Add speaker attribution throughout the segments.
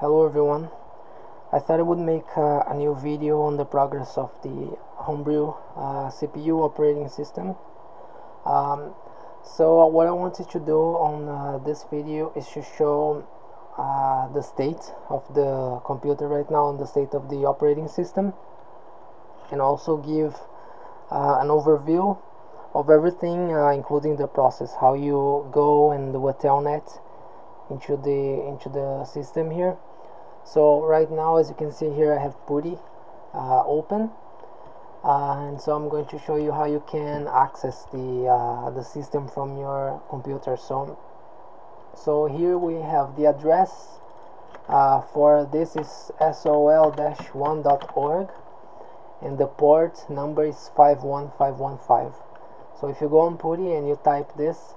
Speaker 1: Hello everyone. I thought I would make uh, a new video on the progress of the Homebrew uh, CPU operating system. Um, so what I wanted to do on uh, this video is to show uh, the state of the computer right now and the state of the operating system and also give uh, an overview of everything uh, including the process how you go and a telnet into the into the system here. So right now as you can see here I have PuTTY uh, open. Uh, and so I'm going to show you how you can access the uh, the system from your computer so so here we have the address uh, for this is sol-1.org and the port number is 51515 so if you go on PuTTY and you type this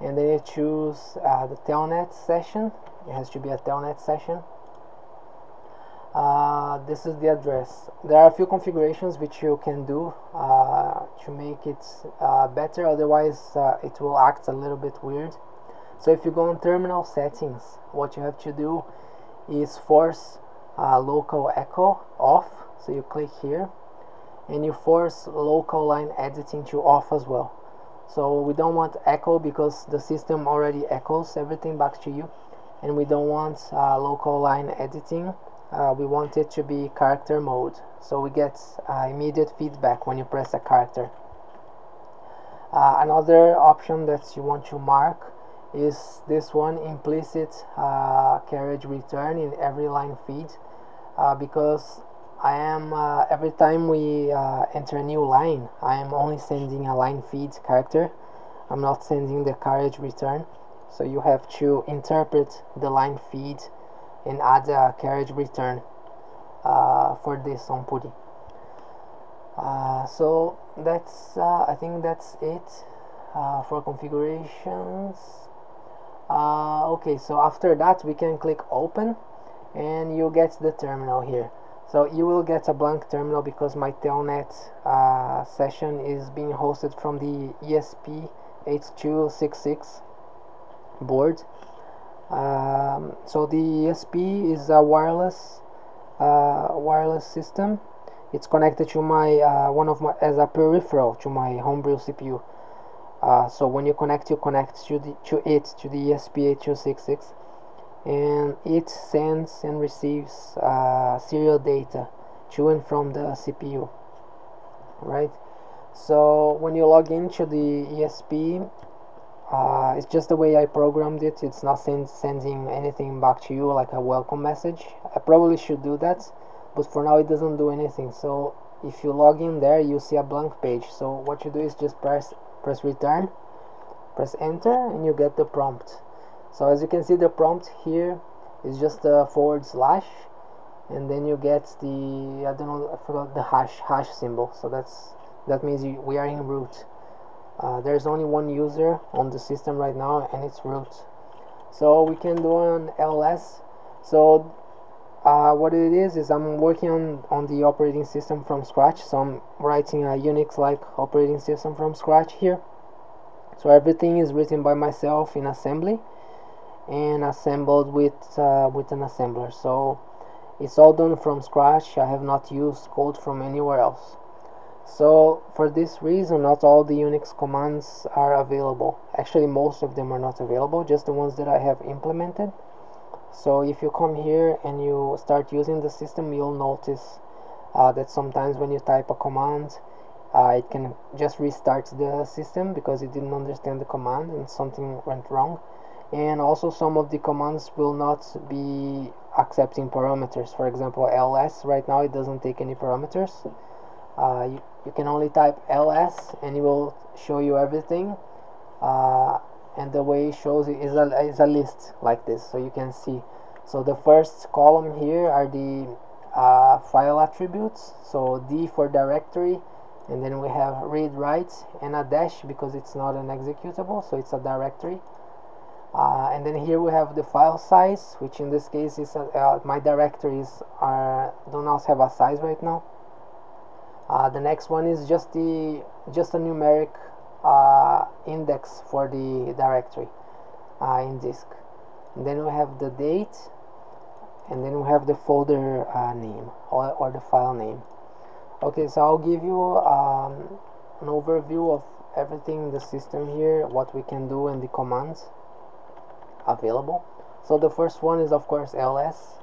Speaker 1: and then you choose uh, the telnet session. It has to be a telnet session. Uh, this is the address. There are a few configurations which you can do uh, to make it uh, better. Otherwise uh, it will act a little bit weird. So if you go on terminal settings what you have to do is force uh, local echo off. So you click here. And you force local line editing to off as well so we don't want echo because the system already echoes everything back to you. And we don't want uh, local line editing. Uh, we want it to be character mode. So we get uh, immediate feedback when you press a character. Uh, another option that you want to mark is this one implicit uh, carriage return in every line feed. Uh, because I am uh, every time we uh, enter a new line I am only sending a line feed character. I'm not sending the carriage return. So you have to interpret the line feed and add a carriage return uh, for this on uh, so that's uh, I think that's it uh, for configurations. Okay so after that we can click open and you get the terminal here so you will get a blank terminal because my telnet uh, session is being hosted from the ESP8266 board. Um, so the ESP is a wireless uh, wireless system. It's connected to my uh, one of my as a peripheral to my homebrew CPU uh, so when you connect you connect to the to it to the ESP8266 and it sends and receives uh, serial data to and from the CPU right? So when you log into the ESP uh, it's just the way I programmed it. It's not send, sending anything back to you like a welcome message. I probably should do that but for now it doesn't do anything. So if you log in there you see a blank page. So what you do is just press press return press enter and you get the prompt so as you can see the prompt here is just a forward slash and then you get the I don't know I forgot the hash hash symbol. So that's that means you, we are in root. Uh, there's only one user on the system right now and it's root. So we can do an ls. So uh, what it is is I'm working on, on the operating system from scratch. So I'm writing a Unix like operating system from scratch here. So everything is written by myself in assembly and assembled with uh, with an assembler. So it's all done from scratch. I have not used code from anywhere else. So for this reason not all the Unix commands are available. Actually most of them are not available just the ones that I have implemented. So if you come here and you start using the system you'll notice uh, that sometimes when you type a command uh, it can just restart the system because it didn't understand the command and something went wrong and also some of the commands will not be accepting parameters. For example ls right now it doesn't take any parameters. Uh, you, you, can only type ls and it will show you everything. Uh, and the way it shows it is a, is a list like this so you can see. So the first column here are the uh, file attributes. So D for directory and then we have read write and a dash because it's not an executable so it's a directory uh, and then here we have the file size which in this case is uh, my directories are do not have a size right now. Uh, the next one is just the just a numeric uh, index for the directory uh, in disk. And then we have the date and then we have the folder uh, name or, or the file name. Okay so I'll give you um, an overview of everything in the system here what we can do and the commands available. So the first one is of course ls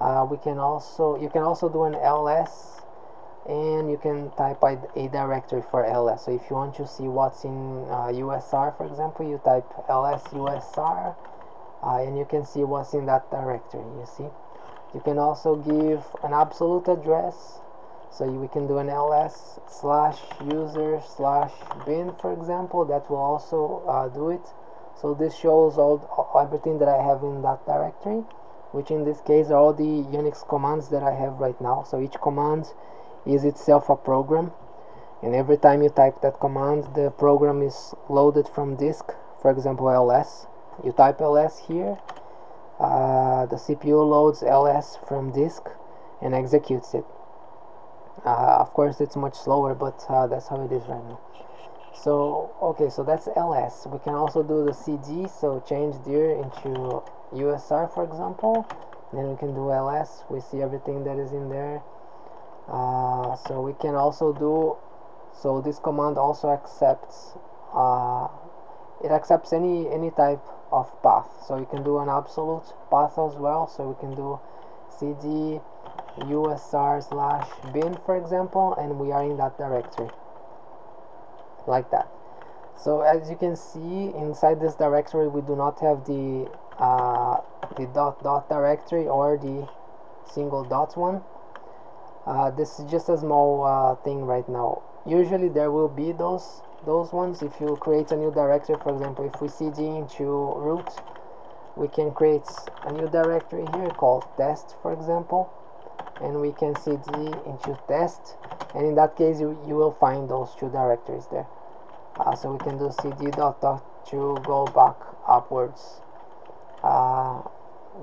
Speaker 1: uh, we can also you can also do an ls and you can type a directory for ls so if you want to see what's in uh, usr for example you type ls usr uh, and you can see what's in that directory you see? You can also give an absolute address. So we can do an ls slash user slash bin for example. That will also uh, do it so this shows all everything that I have in that directory which in this case are all the Unix commands that I have right now. So each command is itself a program. And every time you type that command the program is loaded from disk. For example ls. You type ls here uh, the CPU loads ls from disk and executes it. Uh, of course it's much slower but uh, that's how it is right now so okay so that's ls we can also do the cd so change dir into usr for example. Then we can do ls we see everything that is in there. Uh, so we can also do so this command also accepts uh, it accepts any any type of path. So you can do an absolute path as well. So we can do cd usr slash bin for example and we are in that directory like that. So as you can see inside this directory we do not have the uh, the dot dot directory or the single dot one. Uh, this is just a small uh, thing right now. Usually there will be those those ones. If you create a new directory for example if we cd into root we can create a new directory here called test for example. And we can cd into test and in that case you, you will find those two directories there. Uh, so we can do cd dot dot to go back upwards. Uh,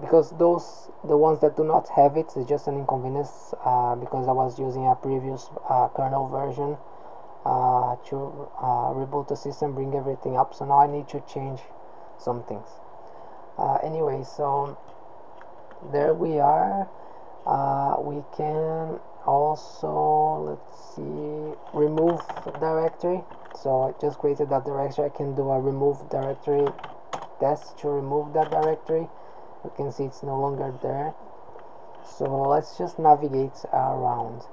Speaker 1: because those the ones that do not have it is just an inconvenience uh, because I was using a previous uh, kernel version uh, to uh, reboot the system bring everything up. So now I need to change some things. Anyway so there we are. We can also let's see remove directory. So I just created that directory. I can do a remove directory test to remove that directory. You can see it's no longer there. So let's just navigate around.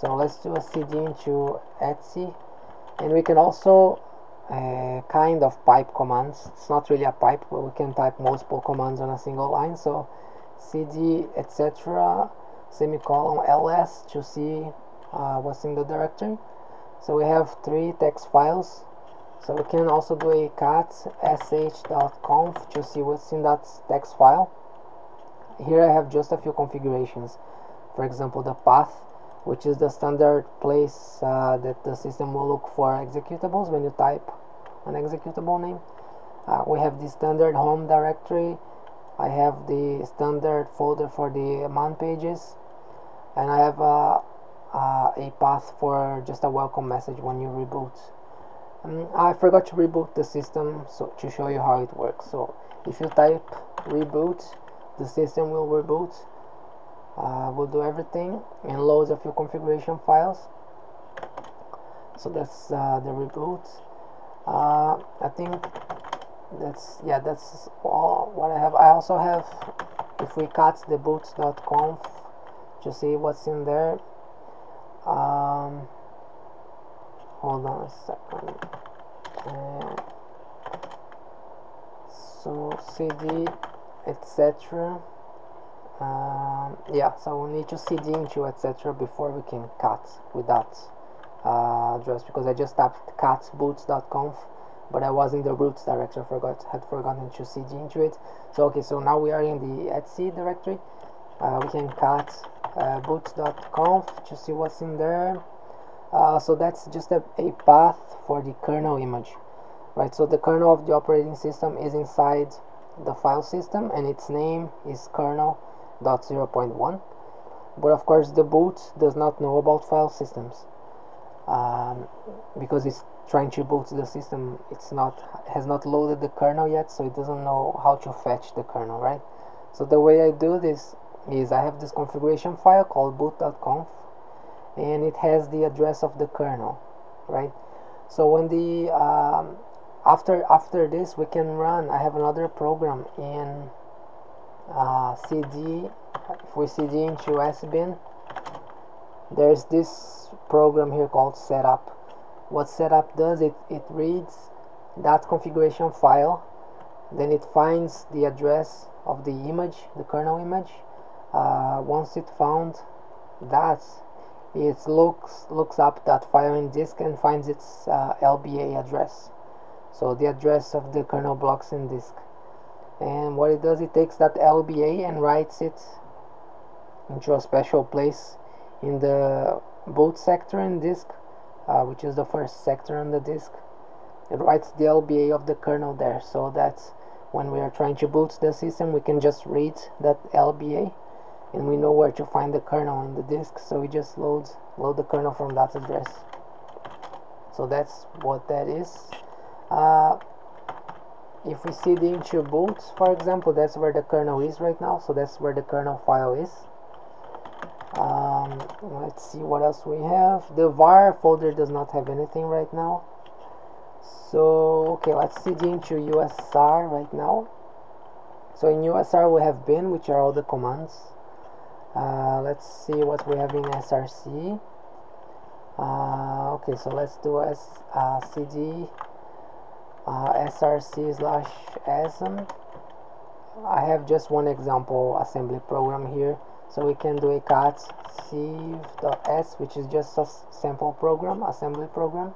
Speaker 1: So let's do a cd into etsy. And we can also uh, kind of pipe commands. It's not really a pipe but we can type multiple commands on a single line. So cd etc semicolon ls to see uh, what's in the directory. So we have three text files. So we can also do a cat sh.conf to see what's in that text file. Here I have just a few configurations. For example the path which is the standard place uh, that the system will look for executables when you type an executable name. Uh, we have the standard home directory. I have the standard folder for the man pages and I have uh, uh, a path for just a welcome message when you reboot. Um, I forgot to reboot the system so to show you how it works. So if you type reboot, the system will reboot. Uh, will do everything and loads a few configuration files. So that's uh, the reboot. Uh, I think that's yeah that's all what I have. I also have if we cat the boots.conf to see what's in there. Um, hold on a second. Uh, so cd etc um, yeah so we need to cd into etc before we can cat with that uh, address because I just tapped cat boots.conf but I was in the roots directory forgot had forgotten to cd into it. So okay so now we are in the etc directory. Uh, we can cat uh, boots.conf to see what's in there. Uh, so that's just a, a path for the kernel image right? So the kernel of the operating system is inside the file system and its name is kernel.0.1 but of course the boot does not know about file systems um, because it's trying to boot the system. It's not has not loaded the kernel yet so it doesn't know how to fetch the kernel right? So the way I do this is I have this configuration file called boot.conf and it has the address of the kernel right? So when the um, after after this we can run I have another program in uh, cd if we cd into sbin there's this program here called setup. What setup does it it reads that configuration file then it finds the address of the image the kernel image uh, once it found that it looks looks up that file in disk and finds its uh, LBA address. So the address of the kernel blocks in disk. And what it does it takes that LBA and writes it into a special place in the boot sector in disk uh, which is the first sector on the disk. It writes the LBA of the kernel there so that when we are trying to boot the system we can just read that LBA and we know where to find the kernel in the disk so we just load load the kernel from that address. So that's what that is. Uh, if we cd into boot for example that's where the kernel is right now so that's where the kernel file is. Um, let's see what else we have. The var folder does not have anything right now. So okay let's cd into usr right now. So in usr we have bin which are all the commands uh, let's see what we have in src uh, okay so let's do as uh, cd uh, src slash asm I have just one example assembly program here. So we can do a cat sieve.s which is just a sample program assembly program.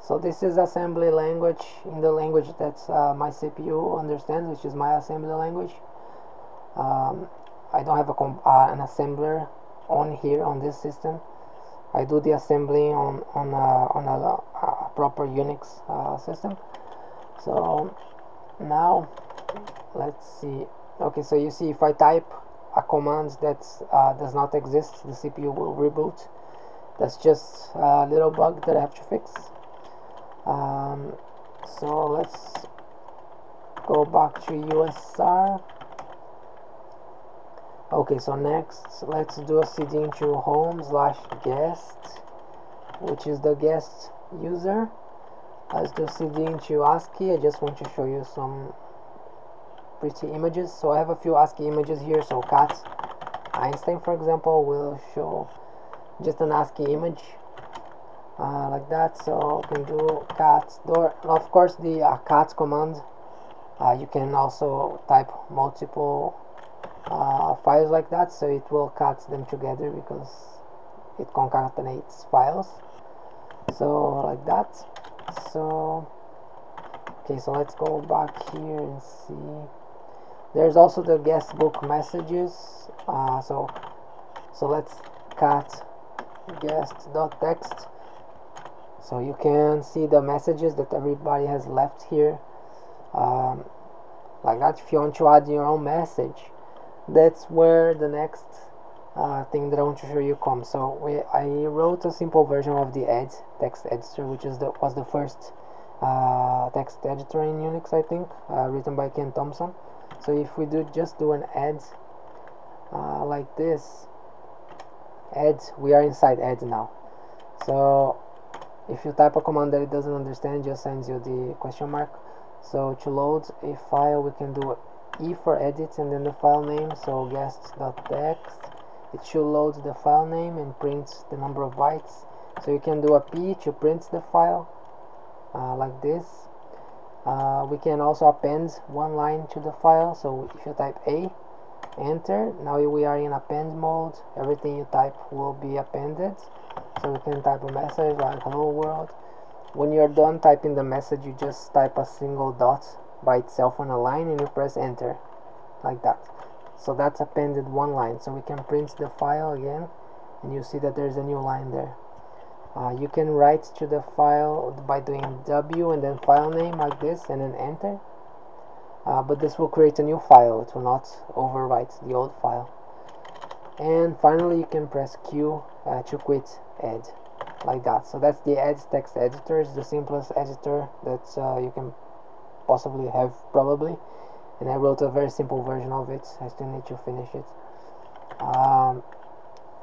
Speaker 1: So this is assembly language in the language that uh, my CPU understands which is my assembly language. Um, I don't have a uh, an assembler on here on this system. I do the assembly on on a, on a, a proper Unix uh, system. So now let's see. Okay so you see if I type a command that uh, does not exist the CPU will reboot. That's just a little bug that I have to fix. Um, so let's go back to USR okay so next. Let's do a cd into home slash guest which is the guest user. Let's do cd into ASCII. I just want to show you some pretty images. So I have a few ASCII images here. So cat Einstein for example will show just an ASCII image uh, like that. So you can do cat door. Of course the uh, cat command. Uh, you can also type multiple uh, files like that so it will cut them together because it concatenates files. So like that. So okay so let's go back here and see. There's also the guestbook messages. Uh, so so let's cat guest.text so you can see the messages that everybody has left here. Um, like that. If you want to add your own message that's where the next uh, thing that I want to show you comes. So we, I wrote a simple version of the Ed text editor, which is the was the first uh, text editor in Unix, I think, uh, written by Ken Thompson. So if we do just do an Ed uh, like this, Ed, we are inside Ed now. So if you type a command that it doesn't understand, it just sends you the question mark. So to load a file, we can do E for edit and then the file name so guest.text it should load the file name and print the number of bytes. So you can do a P to print the file uh, like this. Uh, we can also append one line to the file. So if you type A enter. Now we are in append mode. Everything you type will be appended. So you can type a message like hello world. When you're done typing the message you just type a single dot by itself on a line and you press enter like that. So that's appended one line. So we can print the file again and you see that there's a new line there. Uh, you can write to the file by doing W and then file name like this and then enter. Uh, but this will create a new file. It will not overwrite the old file. And finally you can press Q uh, to quit ed like that. So that's the ed text editor. It's the simplest editor that uh, you can possibly have probably. And I wrote a very simple version of it. I still need to finish it. Um,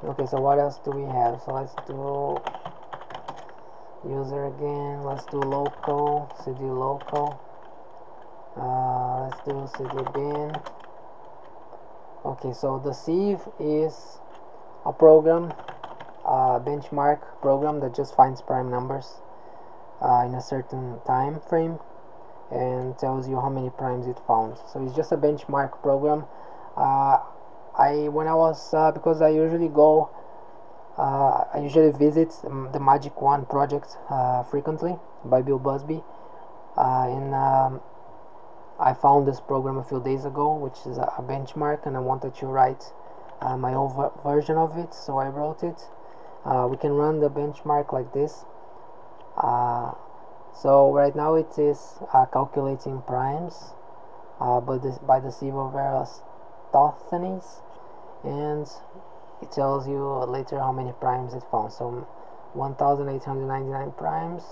Speaker 1: okay so what else do we have? So let's do user again. Let's do local cd local. Uh, let's do cd bin. Okay so the sieve is a program a benchmark program that just finds prime numbers uh, in a certain time frame and tells you how many primes it found. So it's just a benchmark program. Uh, I when I was uh, because I usually go uh, I usually visit the Magic One project uh, frequently by Bill Buzbee. Uh, and um, I found this program a few days ago which is a, benchmark and I wanted to write uh, my own version of it. So I wrote it. We can run the benchmark like this so right now it is calculating primes uh, by the, by the sieve of Eratosthenes and it tells you later how many primes it found. So 1899 primes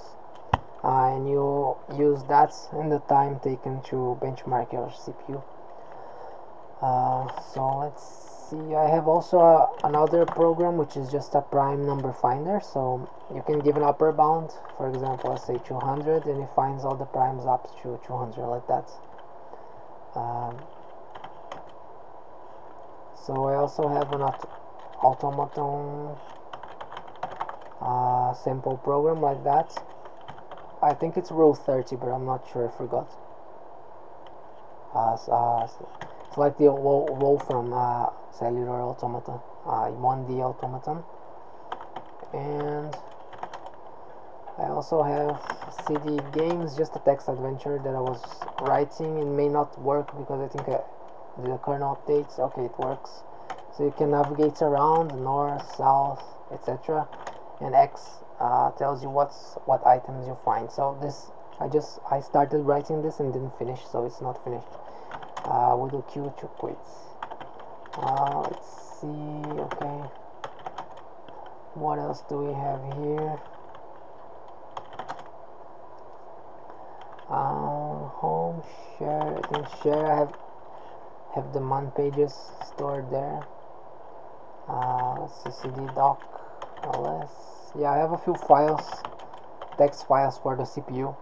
Speaker 1: uh, and you use that in the time taken to benchmark your CPU uh, so let's see I have also a, another program which is just a prime number finder. So you can give an upper bound for example let's say 200 and it finds all the primes up to 200 like that. Um, so I also have an automaton uh, simple program like that. I think it's rule 30 but I'm not sure I forgot. Uh, uh, it's like the role from uh, cellular automata uh, 1D automaton. And I also have CD games just a text adventure that I was writing. It may not work because I think uh, the kernel updates okay it works. So you can navigate around north south etc and X uh, tells you what's what items you find. So this I just I started writing this and didn't finish so it's not finished. Uh, we do Q to quit uh, let's see okay. What else do we have here? Uh, home share I think share I have have the man pages stored there. Uh, ccd doc ls yeah I have a few files text files for the CPU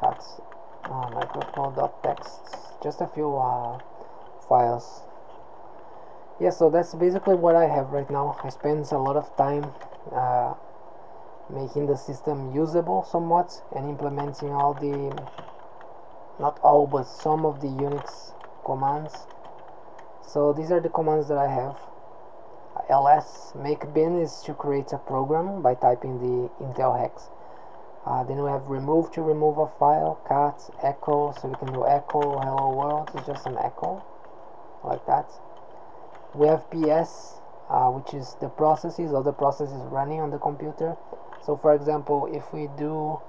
Speaker 1: that's uh, microcode.txt just a few uh, files yeah so that's basically what I have right now. I spend a lot of time uh, making the system usable somewhat and implementing all the not all but some of the Unix commands. So these are the commands that I have. Ls make bin is to create a program by typing the intel hex. Uh, then we have remove to remove a file cat echo so we can do echo hello world it's just an echo like that we have ps uh, which is the processes or the processes running on the computer. So for example if we do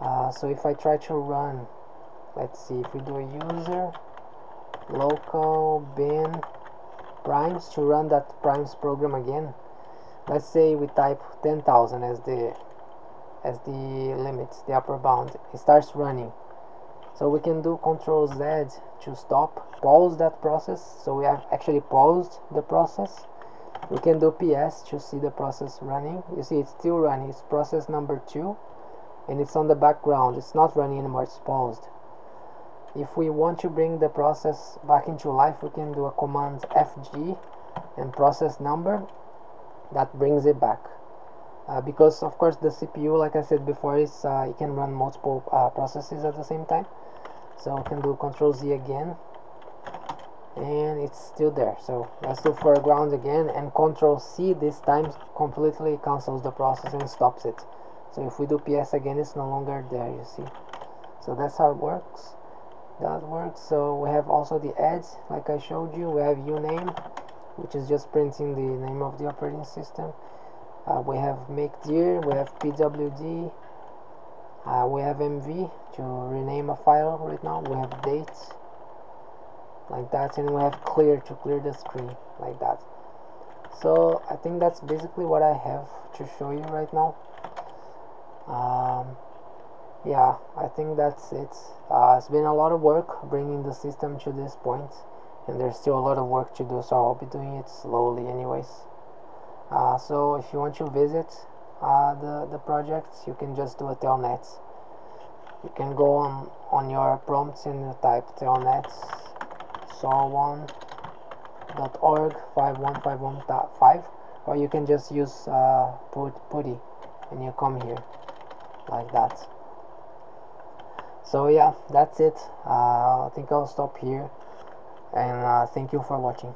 Speaker 1: uh, so if I try to run let's see if we do a user local bin primes to run that primes program again. Let's say we type 10,000 as the as the limit the upper bound. It starts running. So we can do control Z to stop pause that process. So we have actually paused the process. We can do PS to see the process running. You see it's still running. It's process number two and it's on the background. It's not running anymore. It's paused. If we want to bring the process back into life we can do a command fg and process number that brings it back. Uh, because of course the CPU like I said before is uh, it can run multiple uh, processes at the same time so we can do control Z again. And it's still there. So let's do foreground again and control C. This time completely cancels the process and stops it. So if we do PS again it's no longer there you see. So that's how it works. That works. So we have also the ads like I showed you. We have uname which is just printing the name of the operating system. Uh, we have make dir we have pwd uh, we have mv to rename a file right now. We have date like that and we have clear to clear the screen like that. So I think that's basically what I have to show you right now. Um, yeah I think that's it. Uh, it's been a lot of work bringing the system to this point and there's still a lot of work to do so I'll be doing it slowly anyways. Uh, so if you want to visit uh, the, the project you can just do a telnet. You can go on on your prompts and type telnet sol1.org 5151.5 or you can just use uh, put putty and you come here like that. So yeah that's it. Uh, I think I'll stop here and uh, thank you for watching